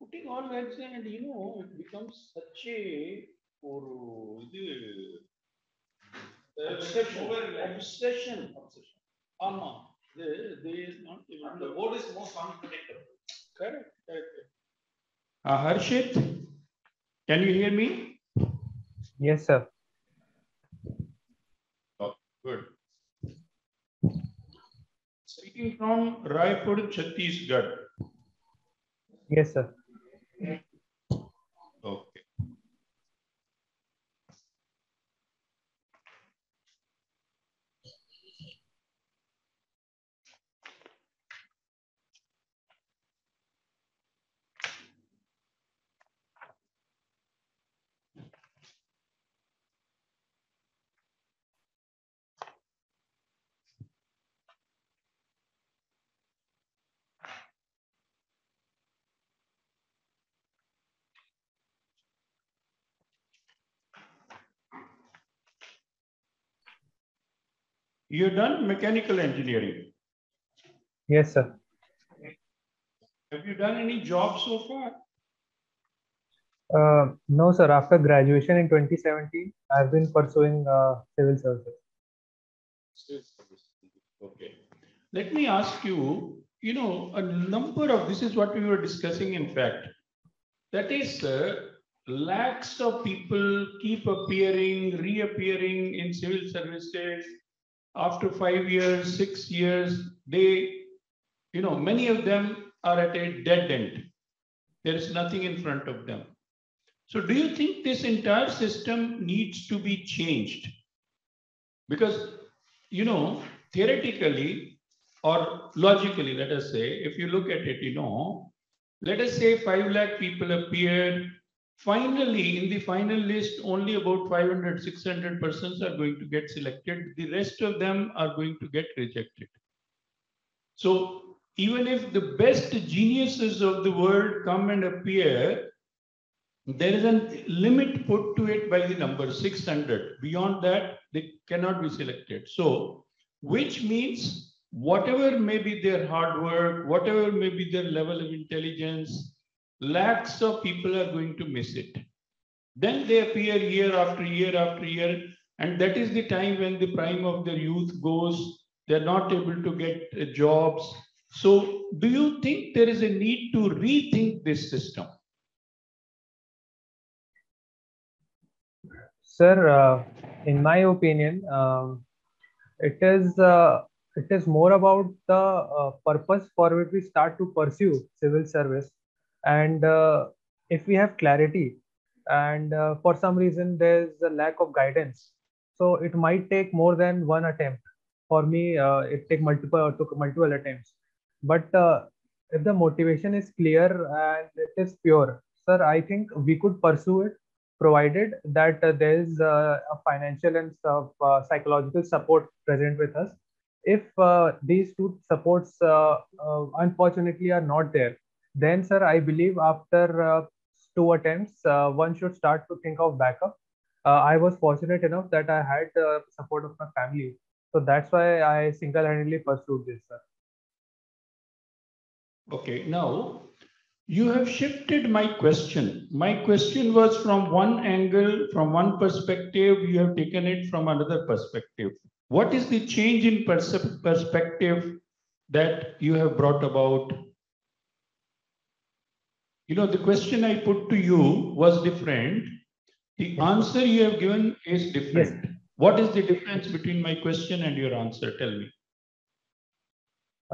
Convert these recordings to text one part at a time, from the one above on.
putting all eggs in and you know it becomes such a or uh, obsession. obsession. Obsession. ஆமா. they not even the word is most unpredictable. Correct correct. Uh, harshit can you hear me? Yes sir. Oh, good. Speaking from raipur chhattisgarh. Yes sir okay you done mechanical engineering Yes, sir. have you done any job so far Uh, no, sir. After graduation in 2017, I've been pursuing uh, civil services. Okay. Let me ask you, you know, a number of, this is what we were discussing in fact. That is, uh, lakhs of people keep appearing, reappearing in civil services. After five years, six years, they, you know, many of them are at a dead end. There is nothing in front of them. So do you think this entire system needs to be changed? Because, you know, theoretically or logically, let us say, if you look at it, you know, let us say 5 lakh people appear. Finally, in the final list, only about 500, 600 persons are going to get selected. The rest of them are going to get rejected. So even if the best geniuses of the world come and appear, there is a limit put to it by the number 600. Beyond that, they cannot be selected. So, which means whatever may be their hard work, whatever may be their level of intelligence, lakhs of people are going to miss it. Then they appear year after year after year, and that is the time when the prime of their youth goes. They're not able to get uh, jobs. So, do you think there is a need to rethink this system? Sir, uh, in my opinion, um, it is uh, it is more about the uh, purpose for which we start to pursue civil service, and uh, if we have clarity, and uh, for some reason there is a lack of guidance, so it might take more than one attempt. For me, uh, it take multiple took multiple attempts, but uh, if the motivation is clear and it is pure, sir, I think we could pursue it provided that uh, there is uh, a financial and psychological support present with us. If these two supports unfortunately are not there, then sir, I believe after uh, two attempts, uh, one should start to think of backup. Uh, I was fortunate enough that I had uh, support of my family, so that's why I single-handedly pursued this, sir. Okay, now you have shifted my question. My question was from one angle, from one perspective, you have taken it from another perspective. What is the change in perce- perspective that you have brought about? You know, the question I put to you was different. The answer you have given is different. What is the difference between my question and your answer? Tell me.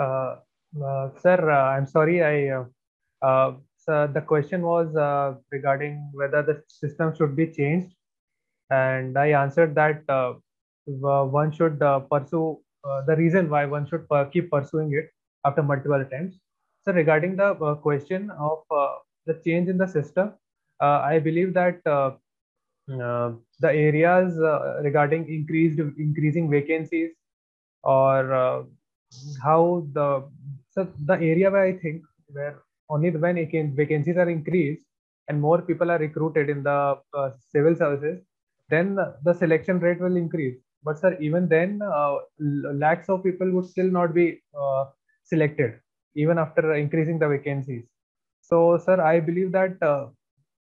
Uh, uh, sir, uh, I'm sorry. I uh, uh, so the question was uh, regarding whether the system should be changed, and I answered that uh, one should uh, pursue uh, the reason why one should keep pursuing it after multiple attempts. So regarding the uh, question of uh, the change in the system, uh, I believe that uh, uh, the areas regarding increased increasing vacancies or how the so the area where I think where only when vacancies are increased and more people are recruited in the civil services, then the selection rate will increase. But sir, even then, uh, lakhs of people would still not be uh, selected, even after increasing the vacancies. So, sir, I believe that uh,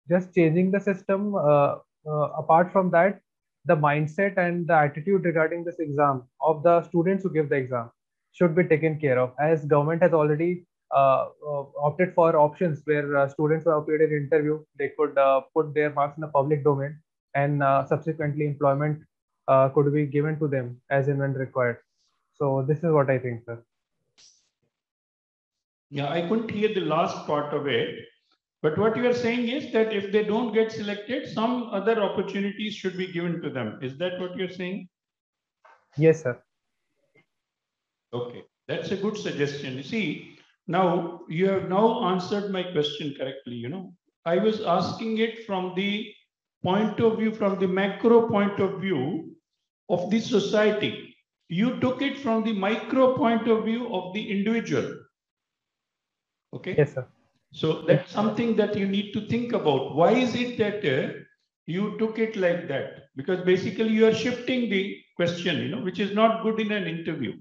just changing the system, uh, uh, apart from that, the mindset and the attitude regarding this exam of the students who give the exam should be taken care of. As government has already uh, uh, opted for options where uh, students who have appeared in interview they could put their marks in the public domain and subsequently employment could be given to them as and when required. So this is what i think sir Yeah, I couldn't hear the last part of it. But what you are saying is that if they don't get selected, some other opportunities should be given to them. Is that what you're saying? yes sir Okay, that's a good suggestion. You see, now you have now answered my question correctly. You know, I was asking it from the point of view, from the macro point of view of the society. You took it from the micro point of view of the individual. Okay. yes sir So that's something that you need to think about. Why is it that uh, you took it like that? Because basically you are shifting the question, you know, which is not good in an interview.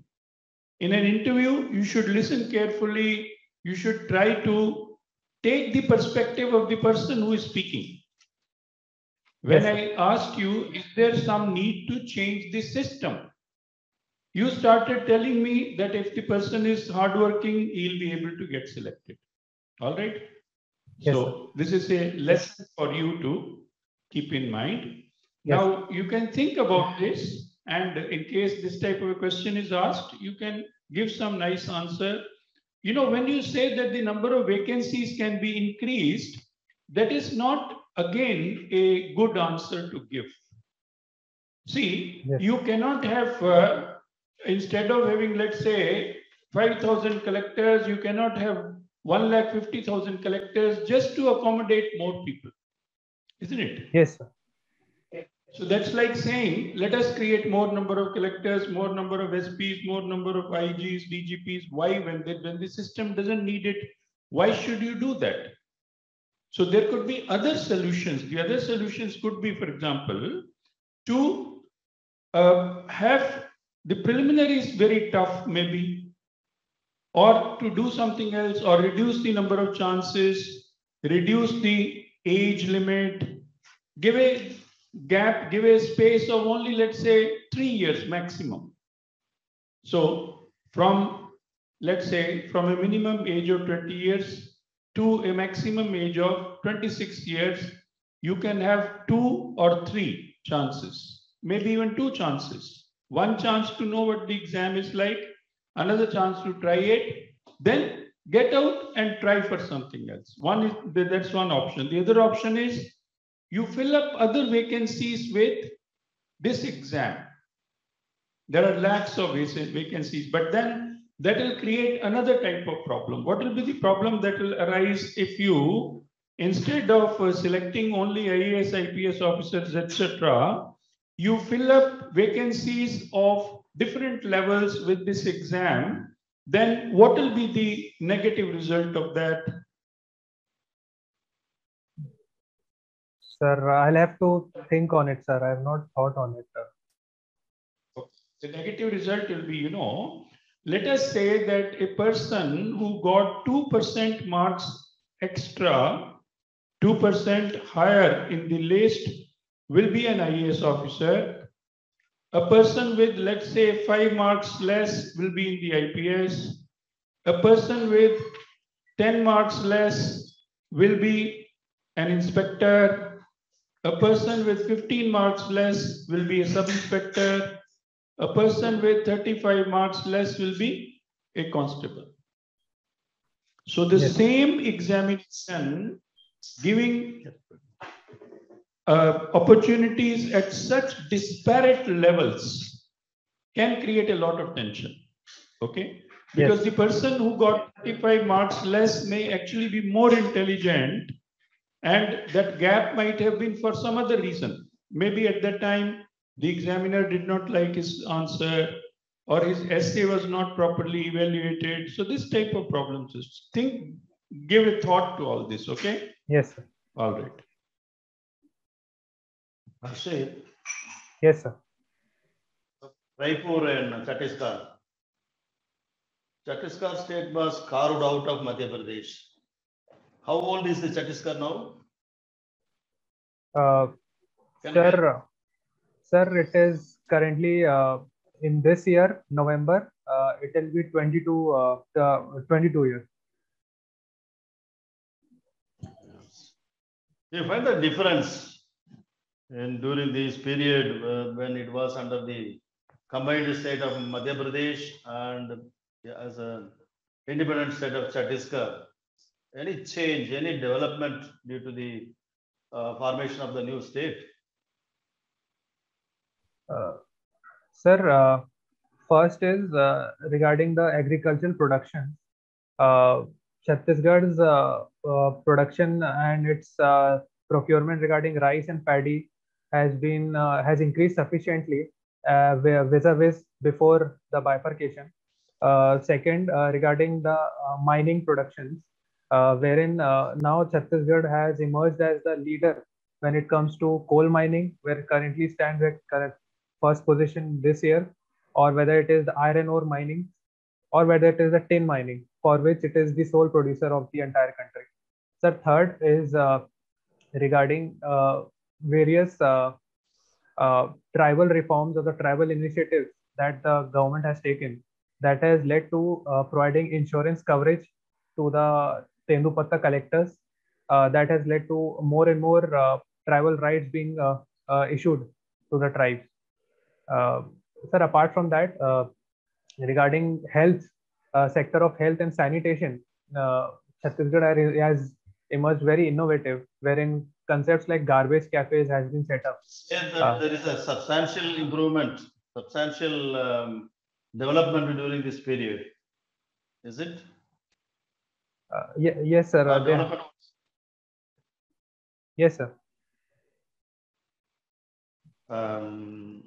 In an interview, you should listen carefully. You should try to take the perspective of the person who is speaking. When Yes, I asked you, is there some need to change the system? You started telling me that if the person is hardworking, he'll be able to get selected. All right. Yes, so this is a lesson for you to keep in mind. Yes. Now you can think about this, and in case this type of a question is asked, you can give some nice answer. You know, when you say that the number of vacancies can be increased, that is not again a good answer to give. See, Yes. you cannot have, uh, instead of having, let's say, 5,000 collectors, you cannot have 1 lakh 50,000 collectors just to accommodate more people. Isn't it? yes sir So that's like saying, let us create more number of collectors, more number of SPs, more number of IGs, DGPs. Why, when the, when the system doesn't need it, why should you do that? So there could be other solutions. The other solutions could be, for example, to uh, have the preliminary is very tough, maybe, or to do something else, or reduce the number of chances, reduce the age limit, give a gap, give a space of only, let's say, three years maximum. So from, let's say, from a minimum age of 20 years to a maximum age of 26 years, you can have two or three chances, maybe even two chances. One chance to know what the exam is like, another chance to try it, then get out and try for something else. One is that's one option. The other option is you fill up other vacancies with this exam. There are lakhs of vacancies, but then that will create another type of problem. What will be the problem that will arise if you, instead of uh, selecting only IAS, IPS officers, etc., you fill up vacancies of different levels with this exam, then what will be the negative result of that? sir i'll have to think on it sir i have not thought on it sir. The negative result will be, you know, let us say that a person who got 2% marks extra, 2% higher in the list will be an IAS officer. A person with, let's say, 5 marks less will be in the IPS. A person with 10 marks less will be an inspector. A person with 15 marks less will be a sub-inspector. A person with 35 marks less will be a constable. So the Yes. same examination giving uh, opportunities at such disparate levels can create a lot of tension. Okay? Because Yes. the person who got 35 marks less may actually be more intelligent and that gap might have been for some other reason. Maybe at that time, the examiner did not like his answer or his essay was not properly evaluated. So this type of problems is think, give a thought to all this, okay? yes sir All right. Harshit, yes sir Raipur and Chhattisgarh. Chhattisgarh state was carved out of Madhya Pradesh. How old is the Chhattisgarh now? Uh, sir, I- sir, it is currently uh, in this year, November, uh, it will be 22, uh, the 22 years. You find the difference in during this period uh, when it was under the combined state of Madhya Pradesh and as an independent state of Chhattisgarh. Any change, any development due to the uh, formation of the new state? Uh, Sir, uh, first is uh, regarding the agricultural production. Uh, Chhattisgarh's uh, production and its procurement regarding rice and paddy has been uh, has increased sufficiently uh, vis- vis-a-vis before the bifurcation. Uh, second, regarding the mining productions, wherein now Chhattisgarh has emerged as the leader when it comes to coal mining, where currently stands at first position this year, or whether it is the iron ore mining, or whether it is the tin mining, for which it is the sole producer of the entire country. Sir, third is uh, regarding uh, various uh, uh, tribal reforms or the tribal initiatives that the government has taken that has led to uh, providing insurance coverage to the Tendupatta collectors. Uh, that has led to more and more uh, tribal rights being uh, issued to the tribes. Sir, apart from that, regarding health, sector of health and sanitation, Chhattisgarh has emerged very innovative, wherein concepts like garbage cafes has been set up. Yes, Uh, there is a substantial improvement, substantial um, development during this period. Is it? Uh, ye- yes, sir. Uh, development yes, sir. Um,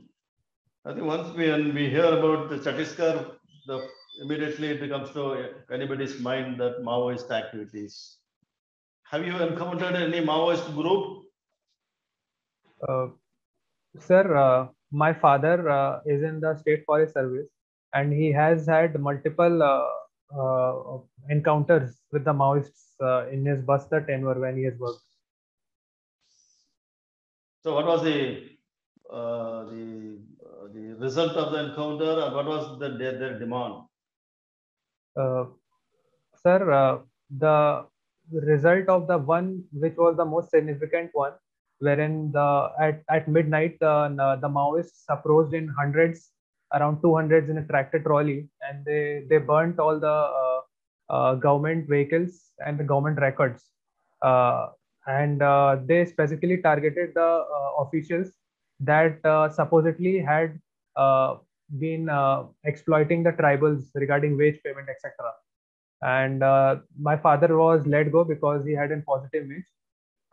I think once we, when we hear about the Chhattisgarh, the, immediately it becomes to anybody's mind that Maoist activities. Have you encountered any Maoist group? Uh, sir, uh, my father uh, is in the State Forest Service, and he has had multiple uh, uh, encounters with the Maoists uh, in his Bastar tenure when he has worked. So what was the, uh, the, uh, the result of the encounter and what was the, their, their demand? Uh, sir, uh, the result of the one which was the most significant one, wherein the at, at midnight the, the Maoists approached in hundreds, around 200s in a tractor trolley, and they they burnt all the uh, uh, government vehicles and the government records, uh, and uh, they specifically targeted the officials that supposedly had been exploiting the tribals regarding wage payment, etc. And uh, my father was let go because he had a positive image.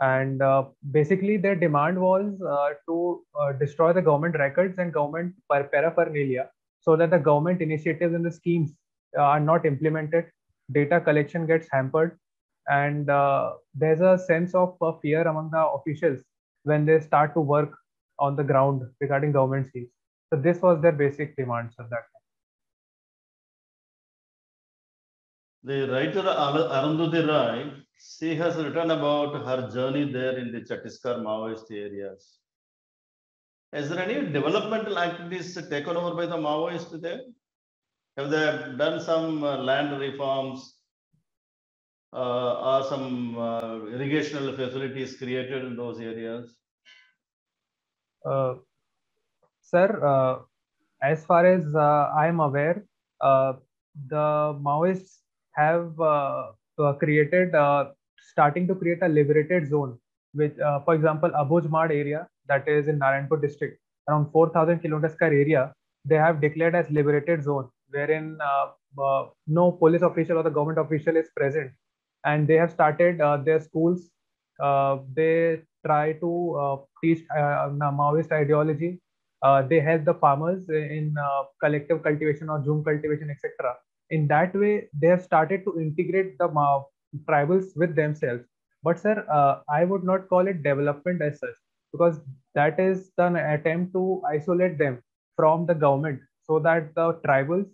And uh, basically, their demand was uh, to uh, destroy the government records and government par- paraphernalia so that the government initiatives and the schemes uh, are not implemented. Data collection gets hampered. And uh, there's a sense of fear among the officials when they start to work on the ground regarding government schemes. So this was their basic demands at that The writer Arundhati Roy, she has written about her journey there in the Chhattisgarh Maoist areas. Is there any developmental activities taken over by the Maoists there? Have they done some uh, land reforms uh, or some uh, irrigational facilities created in those areas? Uh, sir, uh, as far as uh, I am aware, the Maoists have uh, uh, created, uh, starting to create a liberated zone, uh, for example, Abujmad area, that is in Narayanpur district, around 4,000 kilometers square area, they have declared as liberated zone, wherein no police official or the government official is present. And they have started their schools. They try to uh, teach uh, Maoist ideology. Uh, they help the farmers in collective cultivation or jhum cultivation, etc. In that way, they have started to integrate the Ma- tribals with themselves. But sir, uh, I would not call it development as such because that is an attempt to isolate them from the government so that the tribals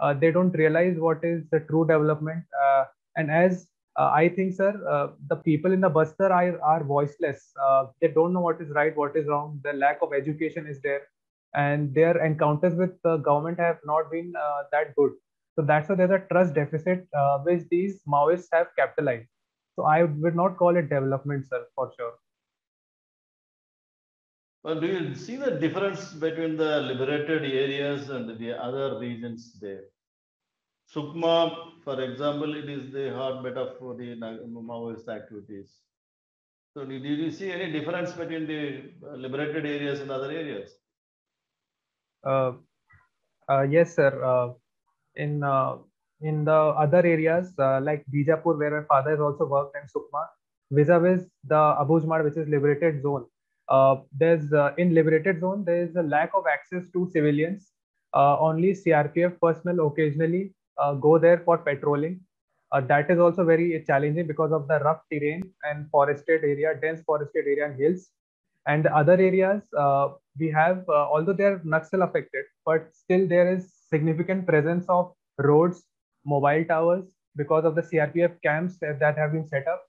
uh, they don't realize what is the true development. Uh, and as uh, I think, sir, uh, the people in the Bastar are, are voiceless. Uh, they don't know what is right, what is wrong. The lack of education is there, and their encounters with the government have not been uh, that good. So that's why there's a trust deficit uh, which these Maoists have capitalized. So I would not call it development, sir, for sure. Well, do you see the difference between the liberated areas and the other regions there? Sukma, for example, it is the hotbed of the Maoist activities. So, did you see any difference between the uh, liberated areas and other areas? Uh, uh, yes, sir. Uh, in uh, in the other areas uh, like Bijapur, where my father has also worked, and Sukma, vis-a-vis the Abujmad, which is liberated zone. there's in liberated zone there is a lack of access to civilians. only CRPF personnel occasionally uh, go there for patrolling. Uh, that is also very challenging because of the rough terrain and forested area, dense forested area and hills. And the other areas, uh, we have, although they are Naxal affected, but still there is significant presence of roads, mobile towers because of the CRPF camps that have been set up.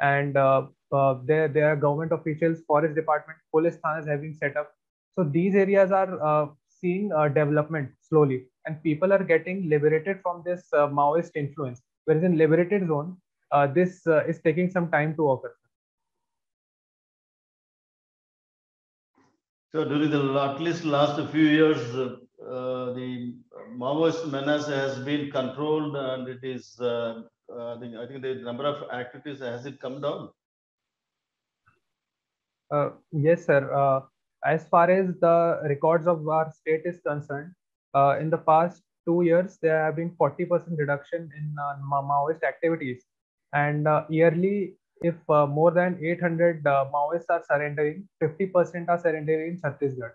And uh, uh, there, there are government officials, forest department, police thanas have been set up. So these areas are uh, seeing development slowly and people are getting liberated from this uh, Maoist influence. Whereas in liberated zone, uh, this uh, is taking some time to occur. So during the at least last few years, uh, the Maoist menace has been controlled, and it is. Uh, I think I think the number of activities has it come down. Uh, yes, sir. as far as the records of our state is concerned, uh, in the past two years, there have been 40% reduction in uh, Maoist activities. And uh, yearly, if uh, more than 800 uh, Maoists are surrendering, 50% are surrendering in Chhattisgarh.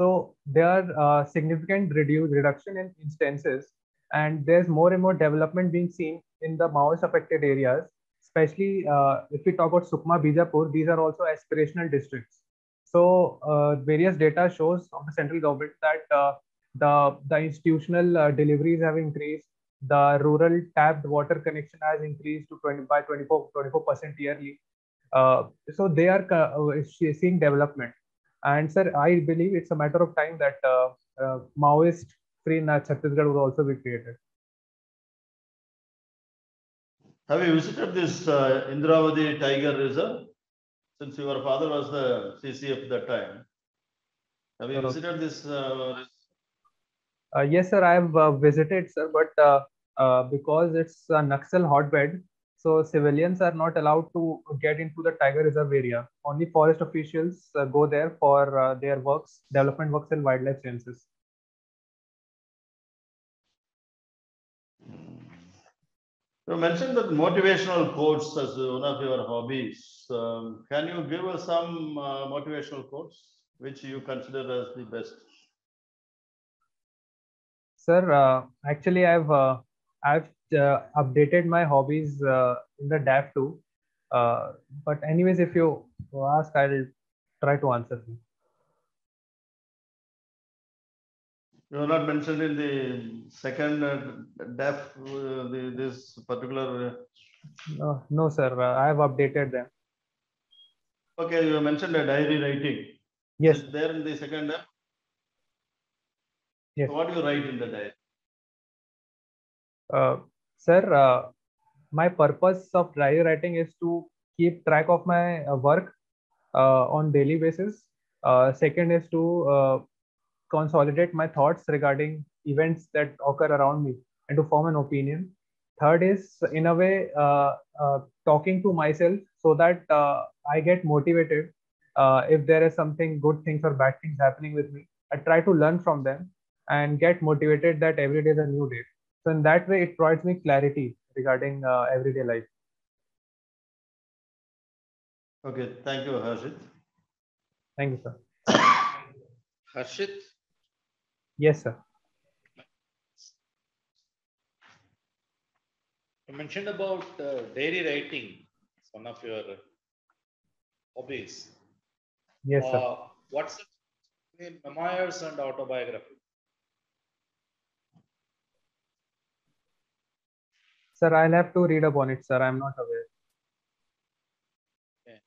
So there are uh, significant reduce, reduction in instances, and there's more and more development being seen in the Maoist affected areas, especially if we talk about Sukma, Bijapur, these are also aspirational districts. So various data shows of the central government that the, the institutional uh, deliveries have increased. The rural tapped water connection has increased to 20 by 24 percent yearly. Uh, so they are uh, seeing development. And sir, I believe it's a matter of time that uh, uh, Maoist free Chhattisgarh will also be created. Have you visited this uh, Indravati Tiger Reserve? Since your father was the CCF at that time, have you visited this uh, uh, yes, sir, I have uh, visited, sir, but uh, because it's a Naxal hotbed, so civilians are not allowed to get into the tiger reserve area. Only forest officials go there for their works, development works and wildlife sciences. You mentioned that motivational quotes as one of your hobbies. Um, can you give us some uh, motivational quotes which you consider as the best? Sir, uh, actually, I've uh, I've uh, updated my hobbies uh, in the DAF too. Uh, but anyways, if you ask, I'll try to answer. You are not mentioned in the second uh, DAF the, this particular. No, no, sir. I have updated them. Okay, you mentioned a diary writing. Yes. there in the second DAF. Yes. So what do you write in the diary? Uh, sir, uh, my purpose of diary writing is to keep track of my uh, work uh, on daily basis. Uh, second is to uh, consolidate my thoughts regarding events that occur around me and to form an opinion. Third is, in a way, talking to myself so that I get motivated if there is something good things or bad things happening with me. I try to learn from them and get motivated that every day is a new day. So in that way, it provides me clarity regarding uh, everyday life. Okay, thank you, Harshit. Thank you, sir. Harshit? Yes, sir. You mentioned about uh, diary writing, one of your hobbies. Yes, sir. Uh, what's the memoirs and autobiography? Sir, I'll have to read upon it, sir. I'm not aware. Okay.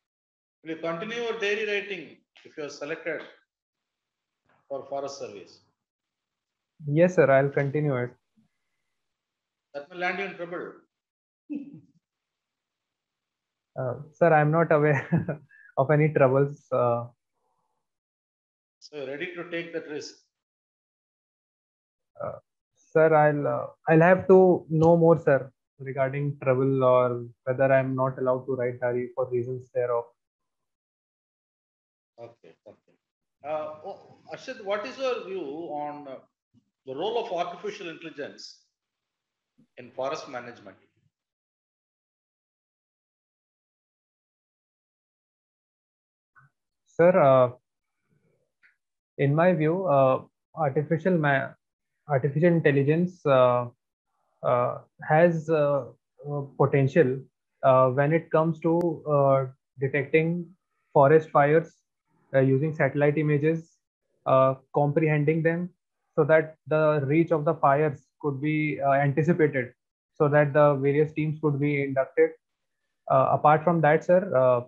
Will you continue your dairy writing if you are selected for forest service? Yes, sir. I'll continue it. That may land you in trouble. Uh, sir, I'm not aware of any troubles. Uh, So you're ready to take that risk. sir, I'll uh, I'll have to know more, sir, regarding trouble or whether I'm not allowed to write diary for reasons thereof. Okay, okay. Uh, oh, Ashit, what is your view on uh, the role of artificial intelligence in forest management? Sir, uh, in my view, uh, artificial ma- artificial intelligence uh, has uh, uh, potential uh, when it comes to uh, detecting forest fires uh, using satellite images, uh, comprehending them so that the reach of the fires could be uh, anticipated, so that the various teams could be inducted. Uh, apart from that, sir, uh,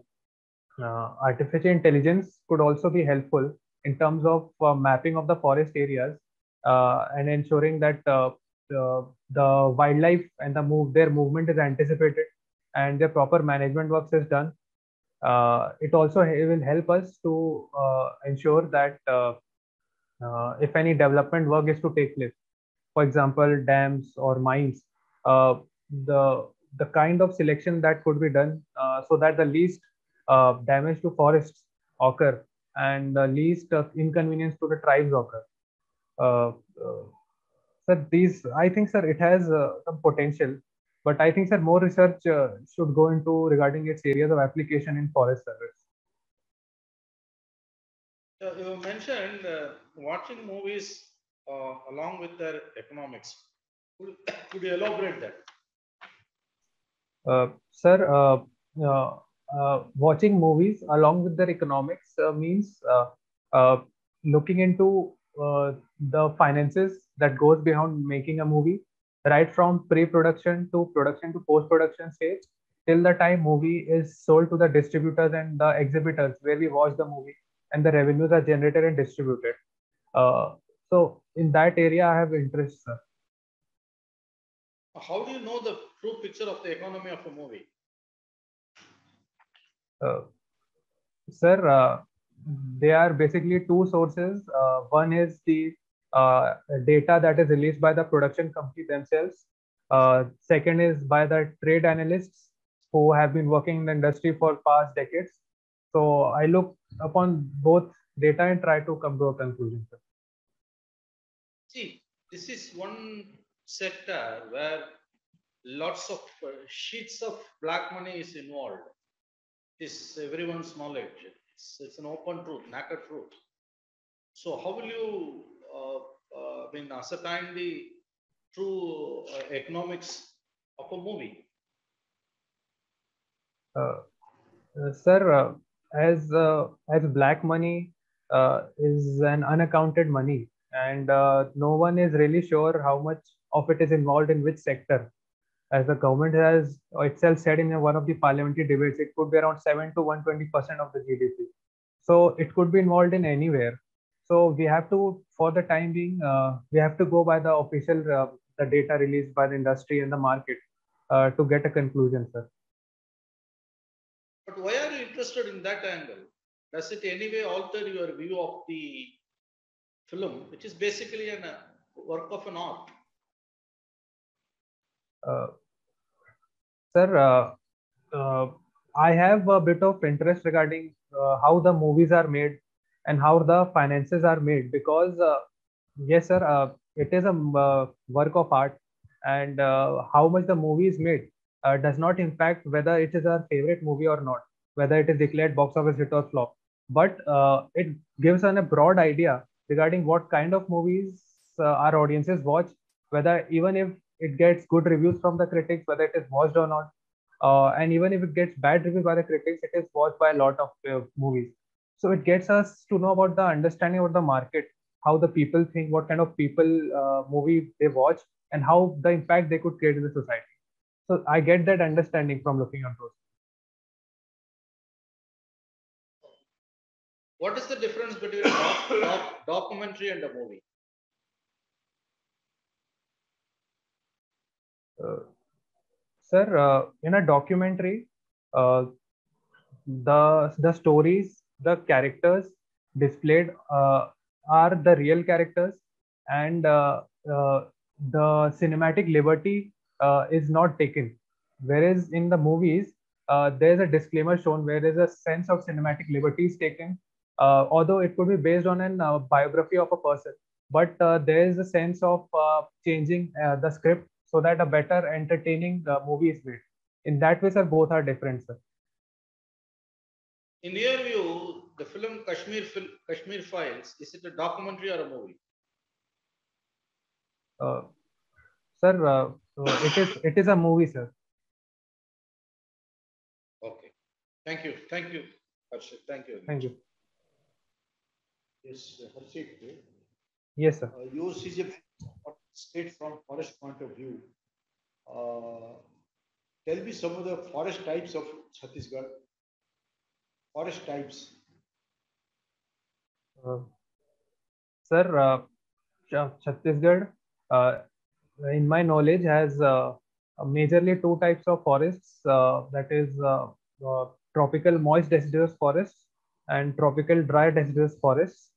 uh, artificial intelligence could also be helpful in terms of uh, mapping of the forest areas uh, and ensuring that uh, the, wildlife and the move their movement is anticipated and their proper management works is done. Uh, it also will help us to uh, ensure that uh, uh, if any development work is to take place, for example, dams or mines, uh, the the kind of selection that could be done uh, so that the least damage to forests occur and the least inconvenience to the tribes occur. Sir, these I think, sir, it has uh, some potential, but I think, sir, more research uh, should go into regarding its areas of application in forest service. Uh, you mentioned uh, watching movies uh, along with their economics. Could, could you elaborate that? Uh, sir, uh, uh, uh, watching movies along with their economics uh, means uh, uh, looking into uh, the finances that goes behind making a movie, right from pre-production to production to post-production stage, till the time movie is sold to the distributors and the exhibitors where we watch the movie and the revenues are generated and distributed. Uh, so in that area, I have interest, sir. How do you know the true picture of the economy of a movie? Uh, sir, they are basically two sources. Uh, one is the uh, data that is released by the production company themselves. Uh, second is by the trade analysts who have been working in the industry for past decades. So I look upon both data and try to come to a conclusion. See, this is one sector where lots of uh, sheets of black money is involved. It's everyone's knowledge. It's, it's an open truth, naked truth. So how will you, uh, uh, I mean, ascertain the true uh, economics of a movie? Uh, uh, sir, uh, as as black money is an unaccounted money, and no one is really sure how much of it is involved in which sector. As the government has itself said in one of the parliamentary debates, it could be around seven to one twenty percent of the GDP. So it could be involved in anywhere. So we have to, for the time being, uh, we have to go by the official uh, the data released by the industry and the market uh, to get a conclusion, sir. But why are you interested in that angle? Does it anyway alter your view of the film, which is basically a work of an art? Sir, uh, uh, I have a bit of interest regarding uh, how the movies are made and how the finances are made because, yes, sir, it is a work of art, and how much the movie is made does not impact whether it is our favorite movie or not, whether it is declared box office hit or flop. But it gives us a broad idea regarding what kind of movies uh, our audiences watch, whether even if it gets good reviews from the critics, whether it is watched or not. Uh, and even if it gets bad reviews by the critics, it is watched by a lot of uh, movies. So it gets us to know about the understanding of the market, how the people think, what kind of people uh, movie they watch, and how the impact they could create in the society. so I get that understanding from looking at those. What is the difference between a doc, doc, documentary and a movie? Sir, uh, in a documentary, uh, the the stories, the characters displayed uh, are the real characters, and the cinematic liberty is not taken. Whereas in the movies, uh, there's a disclaimer shown where there's a sense of cinematic liberty is taken, uh, although it could be based on a uh, biography of a person. But there is a sense of changing the script so that a better entertaining uh, movie is made. In that way, sir, both are different, sir. In your view, the film Kashmir, Fil- Kashmir Files, is it a documentary or a movie? Uh, sir, uh, uh, it is it is a movie, sir. Okay. Thank you. Thank you, Harshit. Thank you. Thank you. Yes, Harshit, Yes, sir. uh, yours is a state from forest point of view. Uh, Tell me some of the forest types of Chhattisgarh. Forest types. Uh, sir, uh, Ch- Chhattisgarh, uh, in my knowledge, has uh, majorly two types of forests. Uh, that is uh, uh, tropical moist deciduous forests and tropical dry deciduous forests.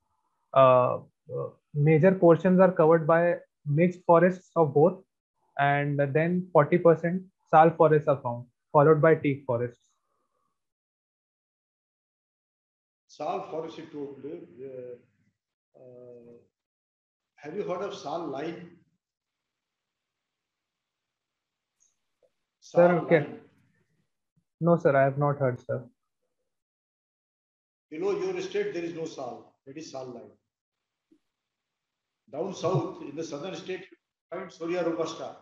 Uh, uh, major portions are covered by mixed forests of both, and then 40% sal forests are found, followed by teak forests. Sal forest you told. uh, uh, Have you heard of Sal line? Sir, okay. No, sir, I have not heard, sir. Below your state, there is no Sal. That is Sal line. Down south, in the southern state, you find Shorea robusta.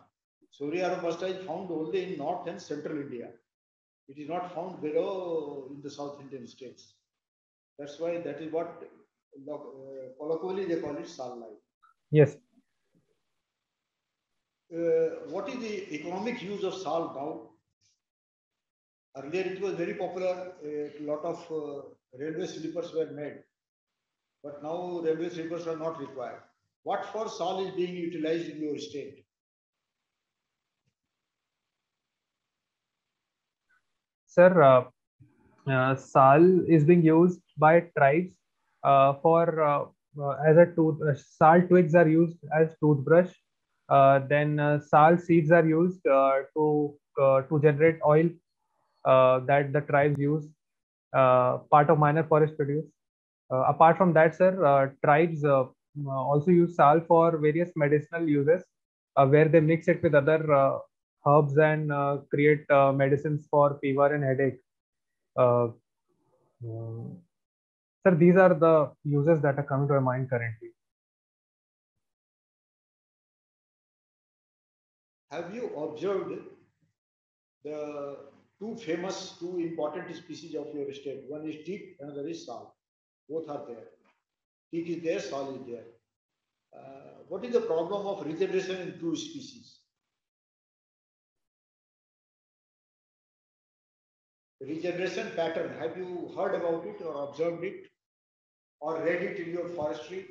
Shorea robusta is found only in north and central India. It is not found below in the South Indian states. That's why that is what uh, colloquially they call it Sal line. Yes. Uh, what is the economic use of sal now? Earlier it was very popular, a lot of uh, railway sleepers were made. But now railway sleepers are not required. What for sal is being utilized in your state? Sir, uh, uh, sal is being used by tribes uh, for uh, uh, as a tooth. Uh, sal twigs are used as toothbrush. Then sal seeds are used to to generate oil that the tribes use. Part of minor forest produce. Apart from that, sir, tribes also use sal for various medicinal uses, uh, where they mix it with other uh, herbs and uh, create uh, medicines for fever and headache. Uh, sir, these are the uses that are coming to my mind currently. Have you observed the two famous, two important species of your state? One is teak, another is sal. Both are there. Teak is there, solid there. Uh, what is the problem of regeneration in two species? Regeneration pattern, have you heard about it or observed it or read it in your forestry?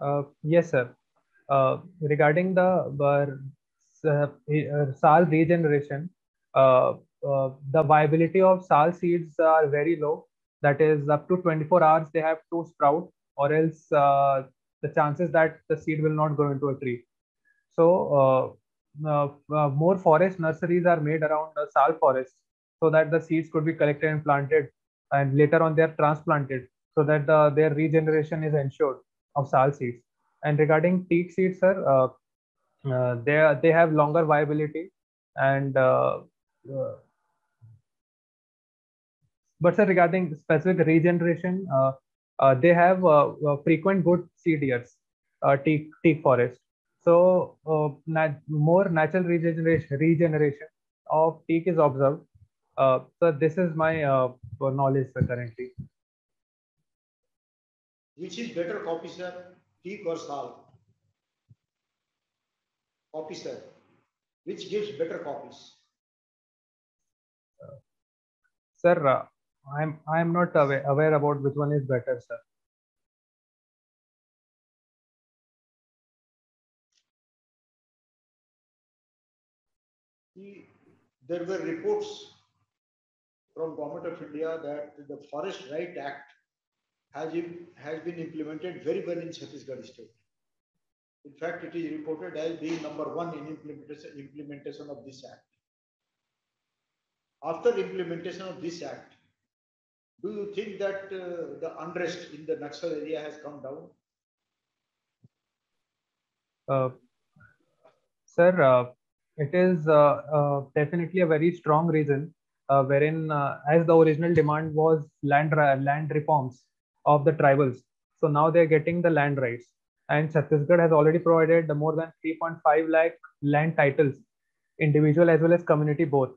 Uh, yes, sir. Uh, regarding the uh, uh, sal regeneration, uh, uh, the viability of sal seeds are very low. That is, up to 24 hours they have to sprout, or else uh, the chances that the seed will not grow into a tree. So, uh, uh, uh, more forest nurseries are made around the sal forest so that the seeds could be collected and planted, and later on they are transplanted so that the, their regeneration is ensured of sal seeds. And regarding teak seeds, sir, uh, they they have longer viability, and uh, but sir, regarding specific regeneration, uh, uh, they have uh, uh, frequent good seed years, uh, teak teak forest. So uh, nat- more natural regeneration regeneration of teak is observed. Uh, so this is my uh, knowledge sir, currently. Which is better coppice, sir? Teak or sal? Coppice, sir. Which gives better copies? Sir, uh, I'm I'm not aware, aware about which one is better, sir. There were reports from government of India that the Forest Right Act has, has been implemented very well in Chhattisgarh state. In fact, it is reported as being number one in implementation, implementation of this act. After implementation of this act, do you think that uh, the unrest in the Naxal area has come down? Uh, sir, uh, it is uh, uh, definitely a very strong reason uh, wherein as the original demand was land land reforms of the tribals. So now they're getting the land rights. And Chhattisgarh has already provided the more than 3.5 lakh land titles, individual as well as community both.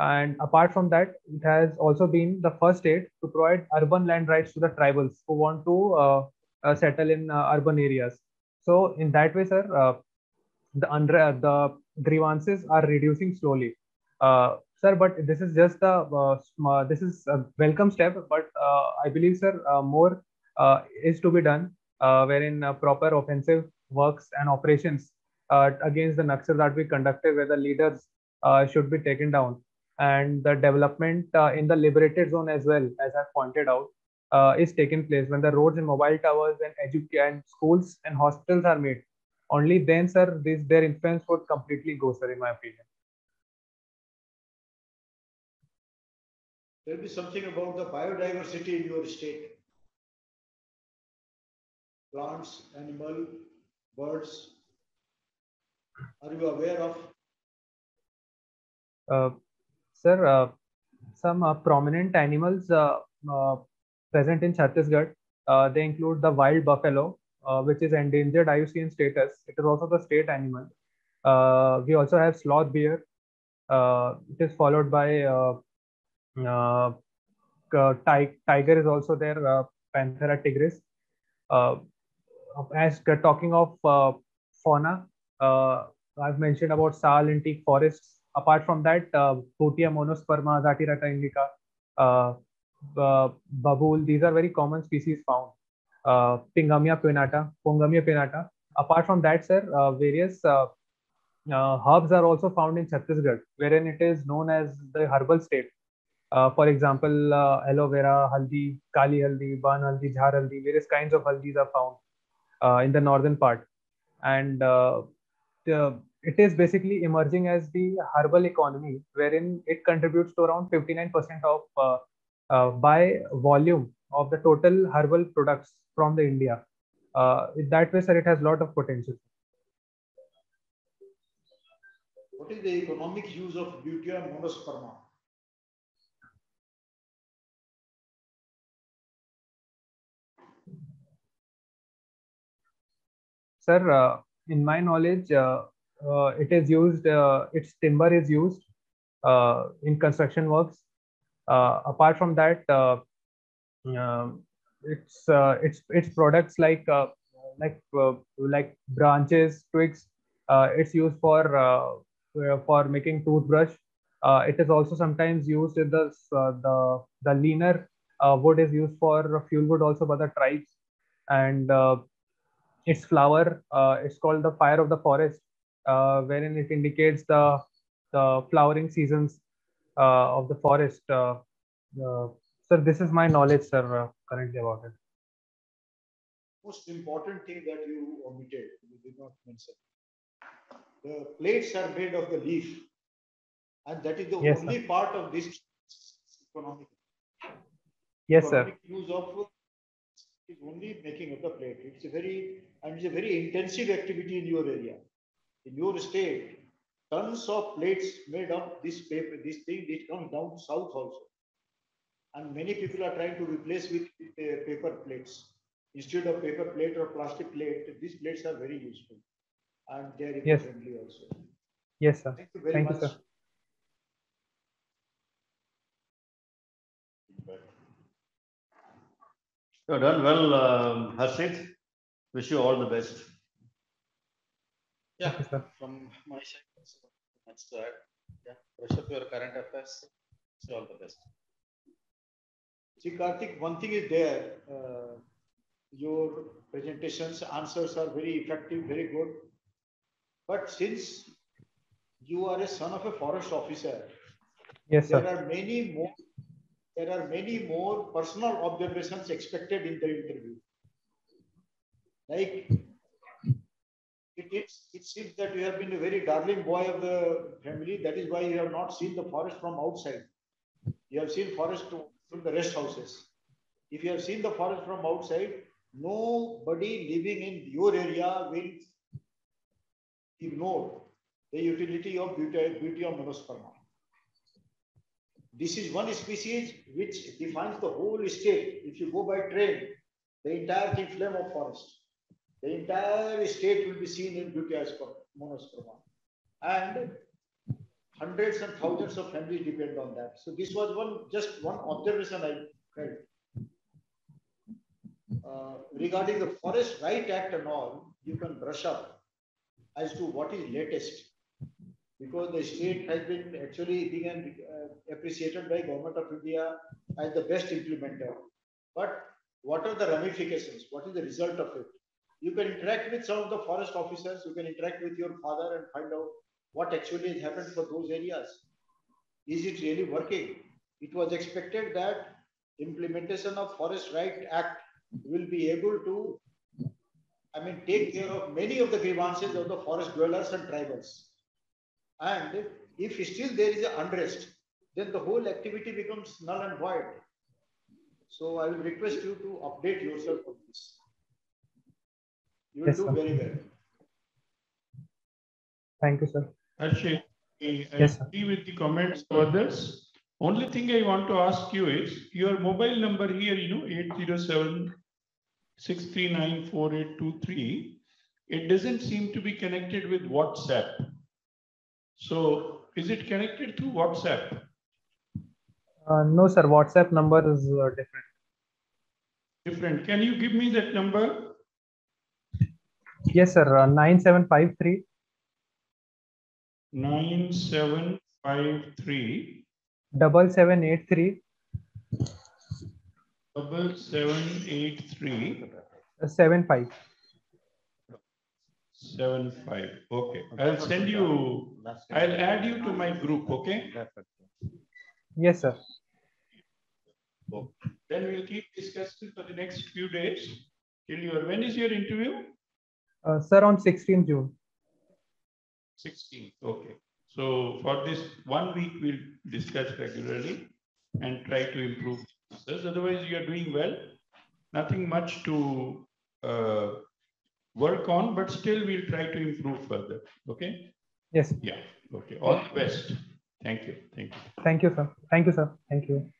And apart from that, it has also been the first state to provide urban land rights to the tribals who want to uh, uh, settle in uh, urban areas. So in that way, sir, uh, the under the grievances are reducing slowly. Uh, sir, but this is just uh, this is a welcome step. But uh, I believe, sir, uh, more uh, is to be done, uh, wherein uh, proper offensive works and operations uh, against the Naxal that we conducted, where the leaders uh, should be taken down, and the development uh, in the liberated zone as well, as I pointed out, uh, is taking place when the roads and mobile towers and education and schools and hospitals are made. Only then, sir, this their influence would completely go, sir, in my opinion. Tell me something about the biodiversity in your state. Plants, animal, birds. Are you aware of? Uh, sir, uh, some uh, prominent animals uh, uh, present in Chhattisgarh, uh, they include the wild buffalo, which is endangered IUCN status. It is also the state animal. We also have sloth bear. It is followed by uh, tiger is also there, Panthera tigris. As talking of fauna, I've mentioned about sal and teak forests. Apart from that, uh, Bhutia monosperma, Zatirata indica, uh, uh, babool, these are very common species found. Uh, Pingamia pinnata, Pongamia pinnata. Apart from that, sir, uh, various uh, uh, herbs are also found in Chhattisgarh, wherein it is known as the herbal state. Uh, for example, uh, aloe vera, haldi, kali haldi, ban haldi, jhar haldi, various kinds of haldis are found uh, in the northern part. And uh, the, it is basically emerging as the herbal economy, wherein it contributes to around 59% of uh, uh, by volume of the total herbal products from the India. Uh, in that way, sir, it has a lot of potential. What is the economic use of Butea monosperma? Sir, uh, in my knowledge, uh, uh, it is used, uh, its timber is used uh, in construction works. Uh, apart from that, uh, um, it's uh, it's its products like uh, like uh, like branches, twigs. Uh, it's used for uh, for making toothbrush. Uh, it is also sometimes used in the uh, the the leaner uh, wood is used for fuel wood also by the tribes, and uh, its flower uh, it's called the fire of the forest, uh, wherein it indicates the the flowering seasons uh, of the forest. Uh, uh, sir, this is my knowledge, sir, uh, currently about it. Most important thing that you omitted, you did not mention. The plates are made of the leaf. And that is the Yes, sir. only part of this economic. Yes, sir. economic Use of is only making of the plate. It's a very, and it's a very intensive activity in your area. In your state, tons of plates made of this paper, this thing, which comes down south also. And many people are trying to replace with uh, paper plates. Instead of paper plate or plastic plate, these plates are very useful. And they are Yes. eco-friendly also. Yes, sir. Thank you very Thank you, much. sir. You have done well, um, Harshit. Wish you all the best. Yeah, Thank you, sir. from my side. also. much to add. Yeah, brush up your current affairs. See all the best. See, Karthik, one thing is there. Uh, your presentations, answers are very effective, very good. But since you are a son of a forest officer, Yes, there sir. are many more. There are many more personal observations expected in the interview. Like it, it, it seems that you have been a very darling boy of the family. That is why you have not seen the forest from outside. You have seen forest from the rest houses. If you have seen the forest from outside, nobody living in your area will ignore the utility of beauty, Butea monosperma. This is one species which defines the whole state. If you go by train, the entire thing flame of forest. The entire state will be seen in beauty as per monosperma. And hundreds and thousands of families depend on that. So this was one just one observation I felt. Uh, regarding the Forest Right Act and all, you can brush up as to what is latest. Because the state has been actually being uh, appreciated by government of India as the best implementer. But what are the ramifications? What is the result of it? You can interact with some of the forest officers. You can interact with your father and find out what actually has happened for those areas. Is it really working? It was expected that implementation of Forest Right Act will be able to, I mean, take care of many of the grievances of the forest dwellers and tribals. And if still there is unrest, then the whole activity becomes null and void. So I will request you to update yourself on this. You will Yes, do sir. very well. Thank you, sir. Harshit, I I Yes, sir. agree with the comments of others. Only thing I want to ask you is, your mobile number here, you know, eight zero seven six three nine four eight two three, it doesn't seem to be connected with WhatsApp. So is it connected to WhatsApp? Uh, no, sir. WhatsApp number is uh, different. Different. Can you give me that number? Yes, sir. Uh, 9753 Nine seven five three double seven eight three double seven eight three uh, seven five. seven five. Okay, I'll send you, I'll add you to my group, okay? Yes, sir. Then we'll keep discussing for the next few days. Till your, when is your interview? Uh, sir, on 16th June. Sixteenth, okay. So for this one week, we'll discuss regularly and try to improve. Otherwise, you are doing well. Nothing much to uh, work on, but still we'll try to improve further, okay? Yes. Yeah, okay, all the best. Thank you, thank you. Thank you, sir. Thank you, sir. Thank you. Thank you.